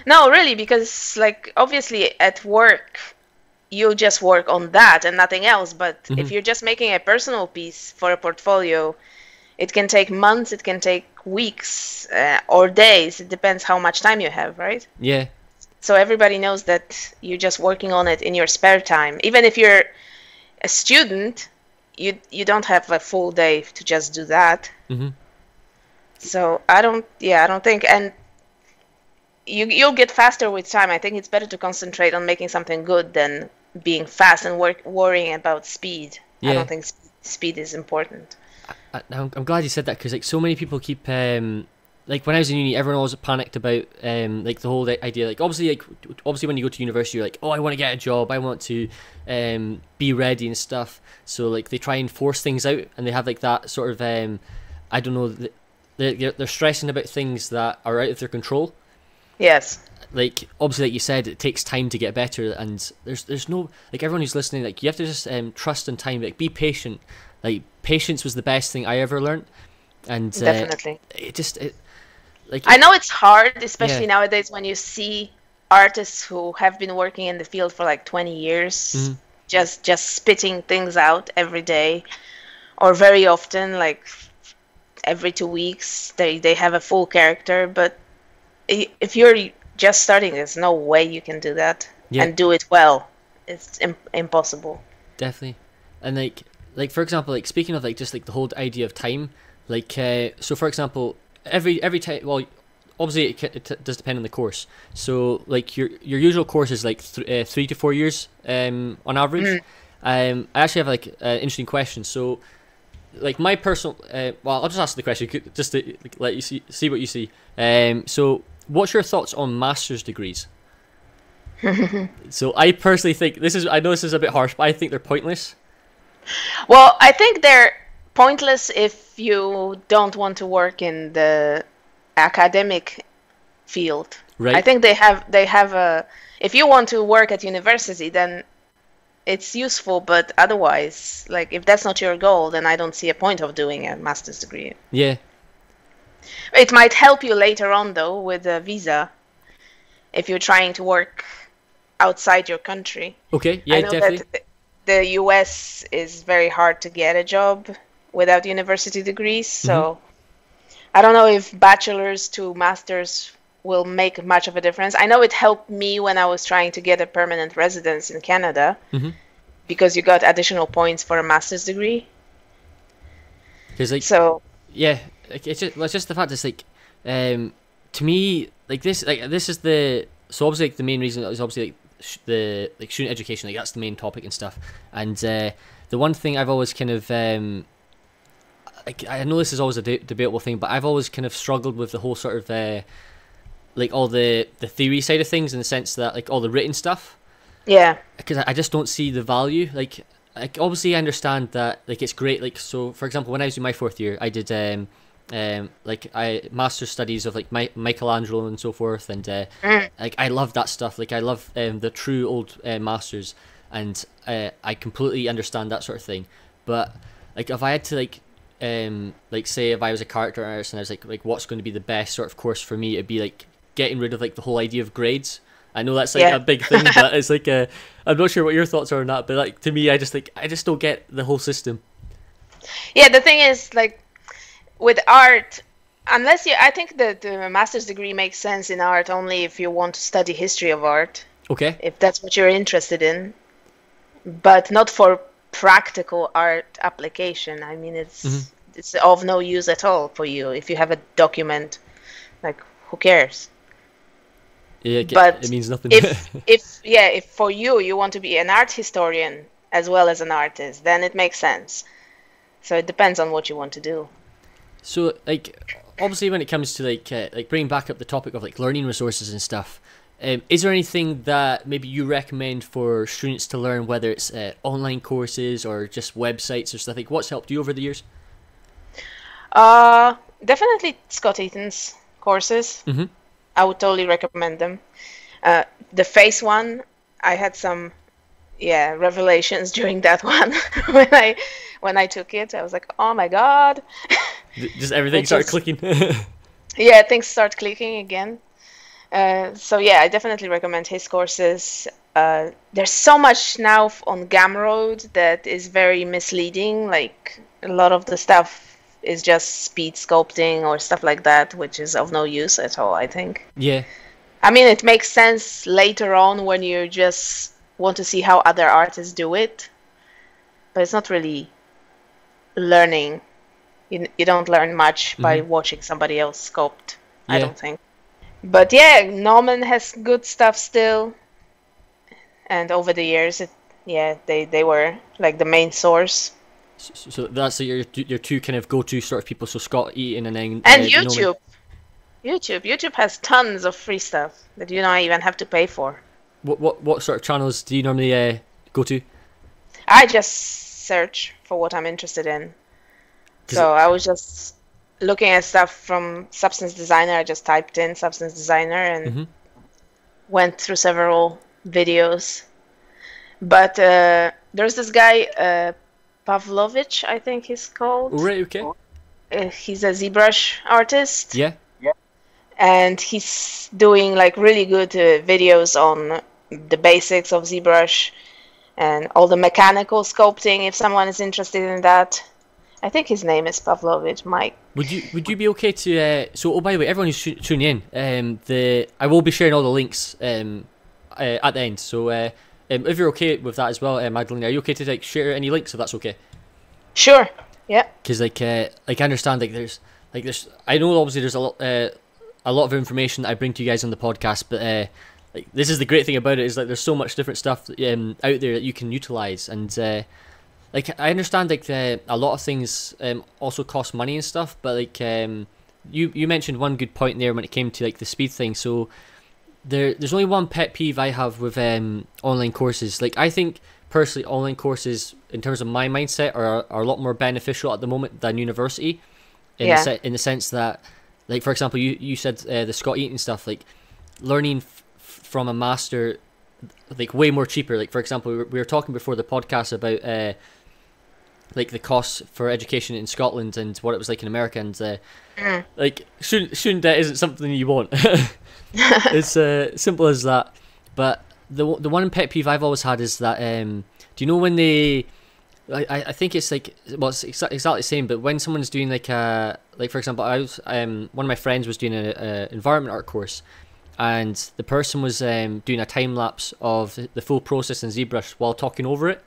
No, really, because like obviously at work you just work on that and nothing else. But if you're just making a personal piece for a portfolio, it can take months, it can take weeks uh, or days. It depends how much time you have, right? yeah. So everybody knows that you're just working on it in your spare time. Even if you're a student, you you don't have a full day to just do that. Mm-hmm. So I don't, yeah, I don't think, and you you'll get faster with time. I think it's better to concentrate on making something good than being fast and work, worrying about speed. I don't think sp- speed is important. I, I'm, I'm glad you said that because like so many people keep um like when I was in uni, everyone always panicked about um like the whole idea. Like obviously, like obviously when you go to university, you're like, oh, I want to get a job, I want to um be ready and stuff. So like they try and force things out, and they have like that sort of um I don't know. th- They're, they're they're stressing about things that are out of their control. Yes. Like obviously, like you said, it takes time to get better, and there's there's no like everyone who's listening, like you have to just um trust in time. Like be patient. Like patience was the best thing I ever learned, and uh, Definitely. it just it like I know it's hard, especially Yeah. nowadays when you see artists who have been working in the field for like 20 years, Mhm. just just spitting things out every day, or very often, like every two weeks, they they have a full character. But if you're just starting, there's no way you can do that Yeah. and do it well. It's Im- impossible. definitely and like like for example like speaking of like just like the whole idea of time like uh, so for example every every time well obviously it, ca- it t- does depend on the course so like your your usual course is like th- uh, three to four years um on average um i actually have like an interesting question so like my personal uh, well i'll just ask the question just to like, let you see see what you see um so what's your thoughts on master's degrees? so I personally think this is. I know this is a bit harsh, but I think they're pointless. Well, I think they're pointless if you don't want to work in the academic field. Right. I think they have they have a. If you want to work at university, then it's useful. But otherwise, like if that's not your goal, then I don't see a point of doing a master's degree. Yeah. It might help you later on, though, with a visa, if you're trying to work outside your country. Okay. Yeah. I know definitely. that the US is very hard to get a job without university degrees. So Mm-hmm. I don't know if bachelor's to master's will make much of a difference. I know it helped me when I was trying to get a permanent residence in Canada Mhm. because you got additional points for a master's degree. Like So yeah, like, it's just well, it's just the fact it's like, um, to me like this like this is the so obviously like, the main reason is obviously like sh- the like student education like that's the main topic and stuff and uh, the one thing I've always kind of um, like I know this is always a de- debatable thing but I've always kind of struggled with the whole sort of uh, like all the the theory side of things in the sense that like all the written stuff yeah, because I I just don't see the value. Like, like obviously I understand that like it's great. Like, so for example, when I was in my fourth year, I did um, um, like I master studies of like Mi- Michelangelo and so forth, and uh, like I love that stuff. Like I love um, the true old uh, masters, and uh, I completely understand that sort of thing. But like if I had to like um like say if I was a character artist and I was like like what's going to be the best sort of course for me, it'd be like getting rid of like the whole idea of grades. I know that's like Yeah. a big thing, but it's like uh, I'm not sure what your thoughts are on that. But like to me, I just like I just don't get the whole system. yeah. The thing is, like with art, unless you, I think that the master's degree makes sense in art only if you want to study history of art. Okay. if that's what you're interested in, but not for practical art application. I mean, it's Mm-hmm. it's of no use at all for you if you have a document. Like, who cares? Yeah, it, But it means nothing. If if yeah, if for you you want to be an art historian as well as an artist, then it makes sense. So it depends on what you want to do. So like obviously when it comes to like uh, like bringing back up the topic of like learning resources and stuff, um, is there anything that maybe you recommend for students to learn, whether it's uh, online courses or just websites or stuff? Like what's helped you over the years? Uh, definitely Scott Eaton's courses. Mhm. I would totally recommend them. Uh, the face one, I had some, yeah, revelations during that one when I when I took it. I was like, oh my god, Just everything is- clicking. yeah, things start clicking again. Uh, so yeah, I definitely recommend his courses. Uh, there's so much now on Gumroad that is very misleading. Like a lot of the stuff is just speed sculpting or stuff like that, which is of no use at all. I think. yeah. I mean, it makes sense later on when you just want to see how other artists do it, but it's not really learning. You, you don't learn much by watching somebody else sculpt, I don't think. But yeah, Gnomon has good stuff still. And over the years, it, yeah, they, they were like the main source. So, so that's your your two kind of go to sort of people. So Scott Eaton and then And uh, Gnomon. YouTube. YouTube. YouTube has tons of free stuff that you don't even have to pay for. What what what sort of channels do you normally uh, go to? I just search for what I'm interested in. So I was just looking at stuff from Substance Designer. I just typed in Substance Designer and Mhm. went through several videos. But uh, there's this guy, uh, Pavlovich, I think he's called. Right. Okay. Uh, he's a ZBrush artist. Yeah. and he's doing like really good uh, videos on the basics of ZBrush and all the mechanical sculpting if someone is interested in that. I think his name is Pavlovich Mike. Would you would you be okay to uh, so oh by the way everyone who's tu- tuning in um the I will be sharing all the links um uh, at the end so uh, um, if you're okay with that as well uh, Magdalena are you okay to like share any links if that's okay Sure. Yeah. because like uh, like I understand like there's like there's I know obviously there's a lot uh, a lot of information that I bring to you guys on the podcast but uh, like this is the great thing about it is like there's so much different stuff um, out there that you can utilize and uh, like I understand like the, a lot of things um, also cost money and stuff but like um, you you mentioned one good point there when it came to like the speed thing. So there there's only one pet peeve I have with um online courses. Like I think personally, online courses in terms of my mindset are are a lot more beneficial at the moment than university. In Yeah. the se- in the sense that, like for example, you you said uh, the Scott Eaton stuff, like learning f- from a master like way more cheaper. Like for example, we were, we were talking before the podcast about uh, like the costs for education in Scotland and what it was like in America, and uh, Mm. like student student debt isn't something you want. it's uh, simple as that. But the the one pet peeve I've always had is that um, do you know when they I, I think it's like well it's exa- exactly the same but when someone's doing like a like for example I was um one of my friends was doing a, a environment art course and the person was um doing a time lapse of the full process in ZBrush while talking over it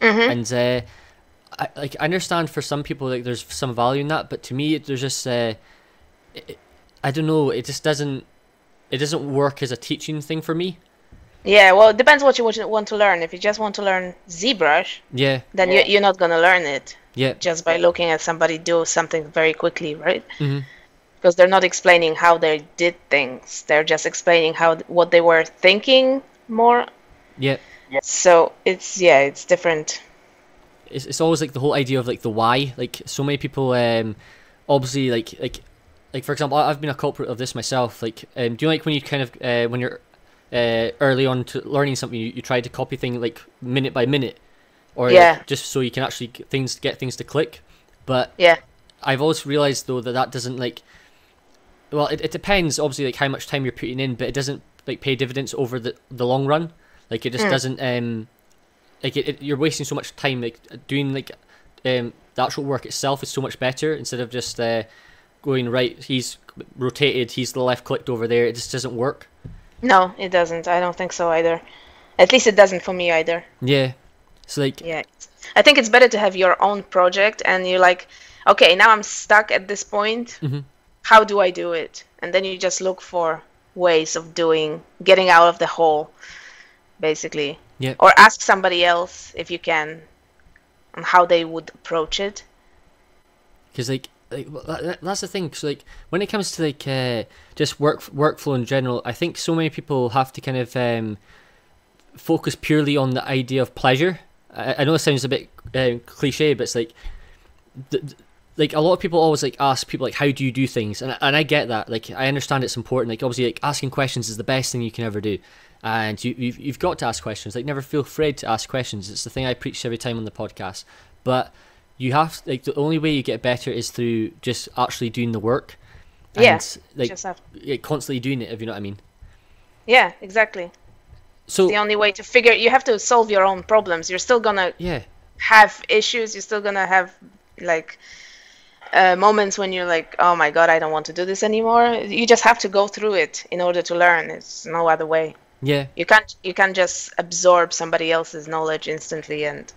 and uh I, like I understand for some people like there's some value in that but to me there's just uh it, I don't know it just doesn't it doesn't work as a teaching thing for me Yeah, well, it depends what you want to- want to learn. If you just want to learn ZBrush, yeah then you, you're not gonna learn it yeah just by looking at somebody do something very quickly, right? Mhm. Because they're not explaining how they did things. They're just explaining how what they were thinking more. yeah So it's yeah, it's different. It's, it's always like the whole idea of like the why. Like so many people um obviously like like like for example i've been a culprit of this myself. Like um do you like when you kind of uh, when you're uh early on to learning something you, you try to copy thing like minute by minute? Or like, Yeah. just so you can actually get things get things to click? But Yeah. i've always realized though that that doesn't like well it, it depends obviously like how much time you're putting in but it doesn't like pay dividends over the the long run. Like it just doesn't um like it, it, you're wasting so much time like doing like um the actual work itself is so much better instead of just uh going right he's rotated he's the left clicked over there it just doesn't work No, it doesn't. I don't think so either. At least it doesn't for me either. yeah so like Yeah. I think it's better to have your own project and you're like, okay, now I'm stuck at this point. Mhm. How do I do it? And then you just look for ways of doing, getting out of the hole, basically. Yeah. Or ask somebody else if you can on how they would approach it. because like like well, that, that- that's the thing Cause like when it comes to like uh just work workflow in general i think so many people have to kind of um focus purely on the idea of pleasure i, I know it sounds a bit um, cliche but it's like th- th- like a lot of people always like ask people like how do you do things and, and i get that like i understand it's important like obviously like asking questions is the best thing you can ever do and you, you've, you've got to ask questions like never feel afraid to ask questions it's the thing i preach every time on the podcast but you have like the only way you get better is through just actually doing the work Yeah, and like just have, constantly doing it if you know what i mean yeah, exactly. so The only way to figure, you have to solve your own problems. You're still gonna yeah have issues. You're still gonna have like uh, moments when you're like, "Oh my god, I don't want to do this anymore." You just have to go through it in order to learn. It's no other way. Yeah You can't you can't just absorb somebody else's knowledge instantly and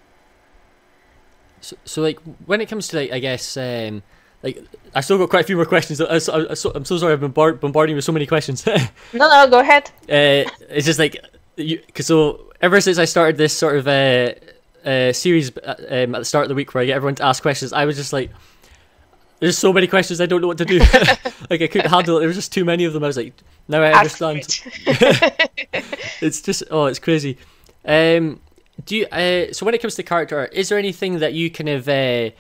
So, so like when it comes to like I guess um like I still got quite a few more questions. I, I, so, I'm so sorry I've been bombard, bombarding you with so many questions. no no go ahead. Uh, it's just like you cause so ever since I started this sort of uh, uh series uh, um, at the start of the week where I get everyone to ask questions, I was just like. There's so many questions I don't know what to do. like I couldn't handle it. There was just too many of them. I was like, now I understand. it's just oh, it's crazy. Um, do you? Uh, so when it comes to character is there anything that you kind of uh,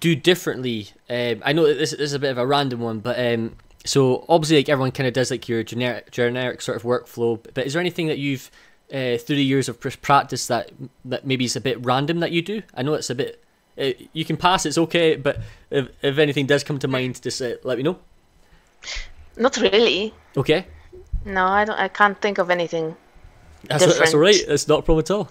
do differently? Um, I know that this, this is a bit of a random one, but um, so obviously like everyone kind of does like your generic generic sort of workflow. But is there anything that you've uh, through the years of practice that that maybe is a bit random that you do? I know it's a bit. Uh, you can pass, it's okay, but if, if anything does come to mind, just uh, let me know. Not really. Okay, No, I don't. I can't think of anything. that's, that's Different. all right. It's not a problem at all.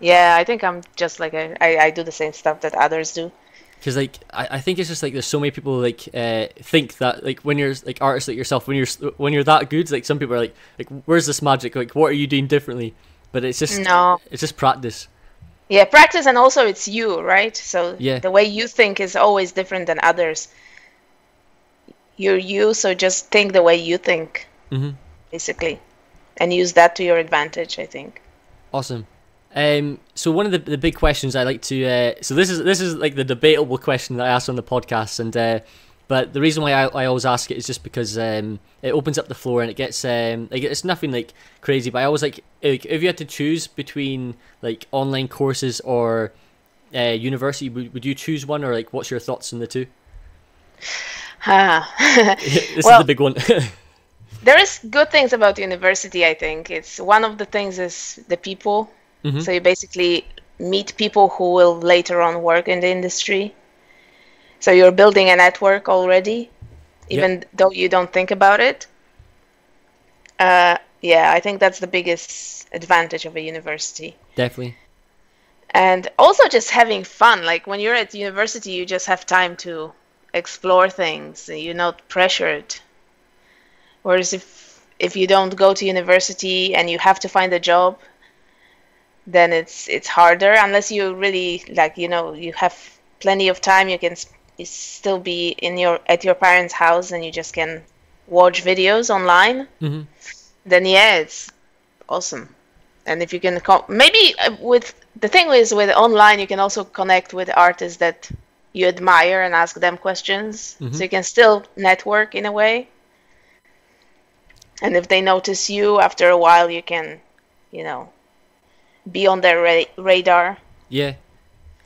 Yeah, I think I'm just like a, I, I do the same stuff that others do. because like I, I think it's just like there's so many people like uh, think that like when you're like artists like yourself when you're when you're that good like some people are like like where's this magic like what are you doing differently but it's just No. it's just practice Yeah, practice and also it's you, right? So Yeah. the way you think is always different than others. You're you, so just think the way you think, Mhm. basically, and use that to your advantage. I think. awesome um so one of the, the big questions I like to uh, so this is this is like the debatable question that I asked on the podcast and uh, But the reason why I, I always ask it is just because um, it opens up the floor and it gets um, like it's nothing like crazy. But I always like, like if you had to choose between like online courses or uh, university, would, would you choose one or like what's your thoughts on the two? Ah. this Well- is the big one. there is good things about university i think it's one of the things is the people Mhm. so you basically meet people who will later on work in the industry so you're building a network already even though you don't think about it? Uh, yeah i think that's the biggest advantage of a university. Definitely. and also just having fun like when you're at university you just have time to explore things you're not pressured. Whereas if if you don't go to university and you have to find a job then it's it's harder unless you really like you know you have plenty of time you can s- still be in your at your parents house and you just can watch videos online hmm then yeah, it's awesome. And if you can co- maybe uh, with the thing is with online, you can also connect with artists that you admire and ask them questions, so you can still network in a way. And if they notice you after a while, you can, you know, be on their ra- radar. Yeah,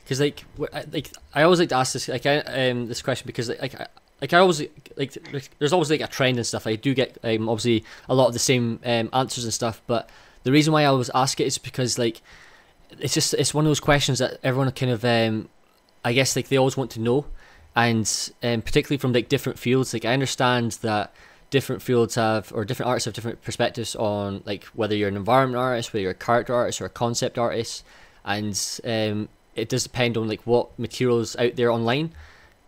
because like I- like I always like to ask this like I, um this question because like I, like I always like there's always like a trend and stuff. I do get um obviously a lot of the same um answers and stuff, but the reason why I always ask it is because like it's just it's one of those questions that everyone kind of um I guess like they always want to know, and um, particularly from like different fields. Like I understand that different fields have or different artists have different perspectives on like whether you're an environment artist, whether you're a character artist or a concept artist, and um, it does depend on like what materials out there online.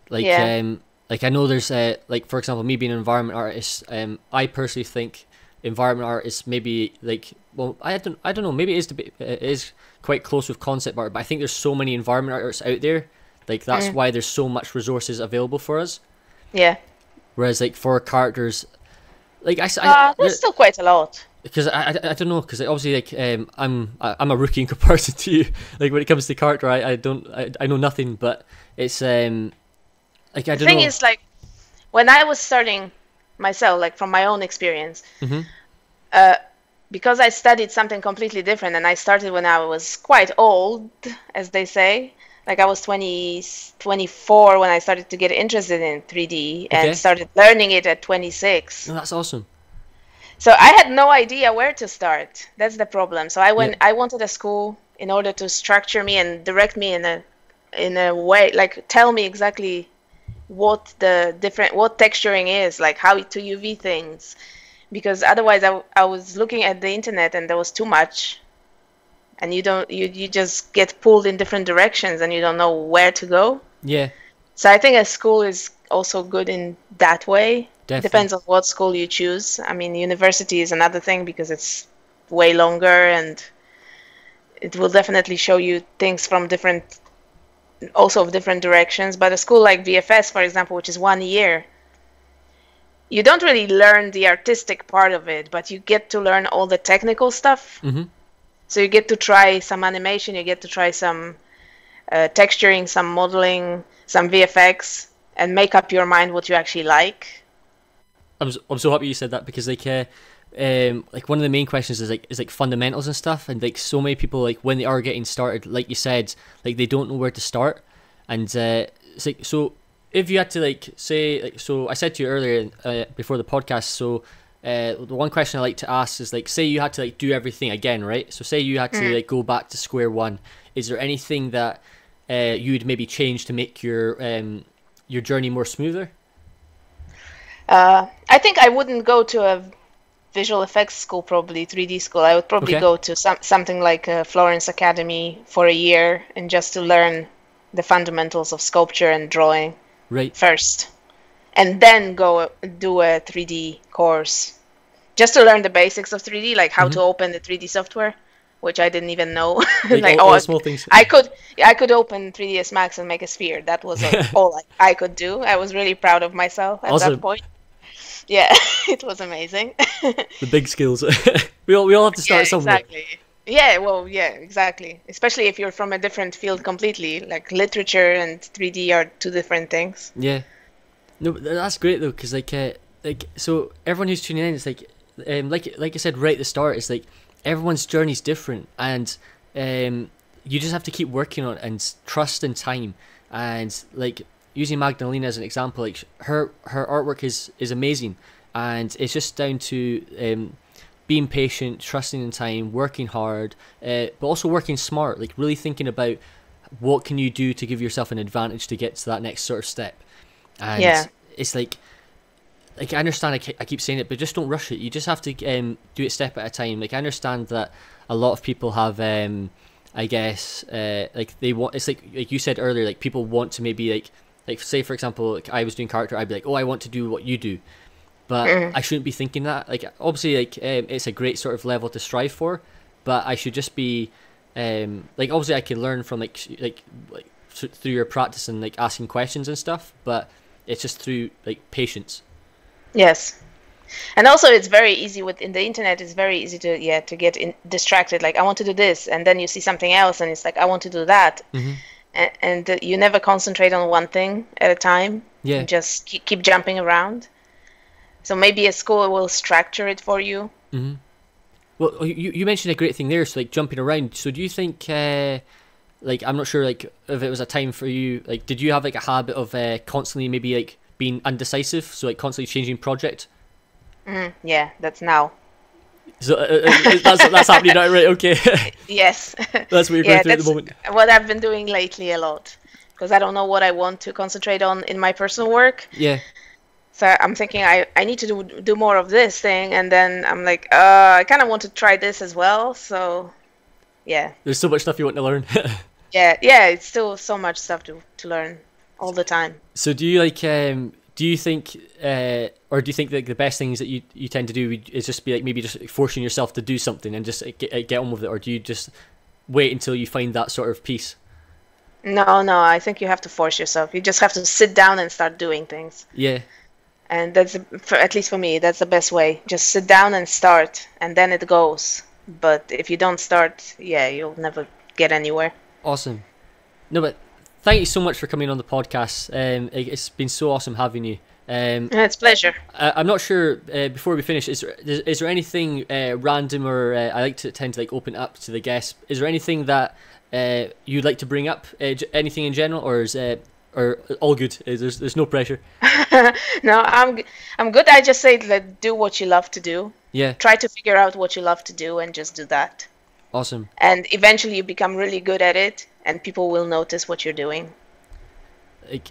Like Yeah. um, like I know there's uh, like for example me being an environment artist, um, I personally think environment art is maybe like well I don't I don't know maybe it is deba- it is quite close with concept art, but I think there's so many environment artists out there. Like that's why there's so much resources available for us. Yeah, Whereas like for characters, like I, uh, there's still quite a lot. Because I, I, I don't know because obviously like um I'm I, I'm a rookie in comparison to you like when it comes to character I, I don't I, I know nothing but it's um like I The thing know is, like, when I was starting myself, like from my own experience, Mhm. uh, because I studied something completely different, and I started when I was quite old, as they say. Like I was 20, 24 when I started to get interested in 3D and Okay. started learning it at 26. no, that's awesome So I had no idea where to start. That's the problem. So I went. Yeah. I wanted a school in order to structure me and direct me in a in a way, like tell me exactly what the different what texturing is, like how to UV things, because otherwise I, I was looking at the internet and there was too much, and you don't you you just get pulled in different directions and you don't know where to go. yeah So I think a school is also good in that way. Definitely. Depends on what school you choose. I mean, university is another thing because it's way longer and it will definitely show you things from different, also of different directions. But a school like VFS, for example, which is one year, you don't really learn the artistic part of it, but you get to learn all the technical stuff. Mhm. So you get to try some animation, you get to try some uh, texturing, some modeling, some VFX, and make up your mind what you actually like. I'm so, I'm so happy you said that because like uh, um like one of the main questions is like is like fundamentals and stuff and like so many people like when they are getting started like you said like they don't know where to start and uh it's like so if you had to like say like so I said to you earlier uh, before the podcast so uh, the one question I like to ask is like say you had to like do everything again right? So say you had to like go back to square one. Is there anything that uh, you'd maybe change to make your um your journey more smoother Uh, I think I wouldn't go to a visual effects school, probably 3D school. I would probably Okay. go to some something like uh, Florence Academy for a year and just to learn the fundamentals of sculpture and drawing right first, and then go do a 3D course, just to learn the basics of 3D, like how to open the 3D software, which I didn't even know. like, like, all, all oh, the small things I could I could open 3ds Max and make a sphere. That was uh, all I, I could do. I was really proud of myself at that point. Yeah, it was amazing. the big skills. we all we all have to start yeah, somewhere. exactly. Yeah, well, yeah, exactly. Especially if you're from a different field completely, like literature and 3D are two different things. Yeah. No, that's great though, because like, uh, like so everyone who's tuning in, it's like, um, like like I said right at the start, it's like everyone's journey's different, and um, you just have to keep working on and trust in time, and like using Magdalena as an example, like her her artwork is is amazing, and it's just down to um, being patient, trusting in time, working hard, uh, but also working smart, like really thinking about what can you do to give yourself an advantage to get to that next sort of step. And Yeah. it's like, like I understand I, I keep saying it, but just don't rush it. You just have to um, do it step at a time. Like I understand that a lot of people have, um, I guess, uh, like they want. It's like like you said earlier, like people want to maybe like like say for example, like I was doing character, I'd be like, oh, I want to do what you do, but I shouldn't be thinking that. Like obviously, like um, it's a great sort of level to strive for, but I should just be, um, like obviously I can learn from like like like through your practice and like asking questions and stuff, but it's just through like patience. Yes. And also, it's very easy with in the internet. It's very easy to yeah to get in, distracted. Like I want to do this, and then you see something else, and it's like I want to do that, and, and uh, you never concentrate on one thing at a time. Yeah. You just keep, keep jumping around. So maybe a school will structure it for you. Well, oh, you you mentioned a great thing there, so like jumping around. So do you think, uh, like, I'm not sure, like, if it was a time for you, like, did you have like a habit of uh, constantly maybe like being undecisive, so like constantly changing project? Yeah, that's now. So uh, uh, that's that's happening now, right? Okay, Yes. that's what you're going through at the moment. what I've been doing lately a lot because I don't know what I want to concentrate on in my personal work. Yeah, So I'm thinking I, I need to do, do more of this thing, and then I'm like, uh, I kind of want to try this as well. So, yeah, there's so much stuff you want to learn. yeah, yeah. It's still so much stuff to, to learn all the time. so do you like, um, do you think, uh, or do you think that the best things that you you tend to do is just be like maybe just forcing yourself to do something and just get get on with it, or do you just wait until you find that sort of peace? No, no, I think you have to force yourself. You just have to sit down and start doing things, Yeah. and that's for, at least for me, that's the best way. Just sit down and start, and then it goes. But if you don't start, yeah, you'll never get anywhere. Awesome. No, but thank you so much for coming on the podcast. Um, it- it's been so awesome having you. Um, It's a pleasure. I, I'm not sure. Uh, before we finish, is there is, is there anything uh, random or uh, I like to tend to like open up to the guests? Is there anything that uh, you'd like to bring up? Uh, anything in general, or is uh, or all good? Is there's there's no pressure? No, I'm I'm good. I just say like do what you love to do. Yeah. Try to figure out what you love to do and just do that. Awesome. And eventually you become really good at it and people will notice what you're doing. like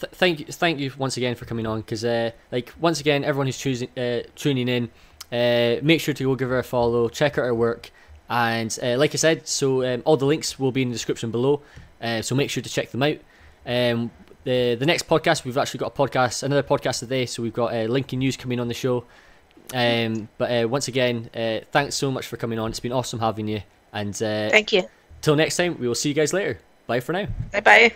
th- thank you thank you once again for coming on because uh, like once again everyone who's choosing uh, tuning in uh, make sure to go give her a follow check out her work and uh, like I said so um, all the links will be in the description below uh, so make sure to check them out um, the the next podcast we've actually got a podcast another podcast today so we've got uh, Lincoln News coming on the show um, but uh, once again uh, thanks so much for coming on it's been awesome having you and uh, Thank you. Till next time we will see you guys later bye for now Bye bye.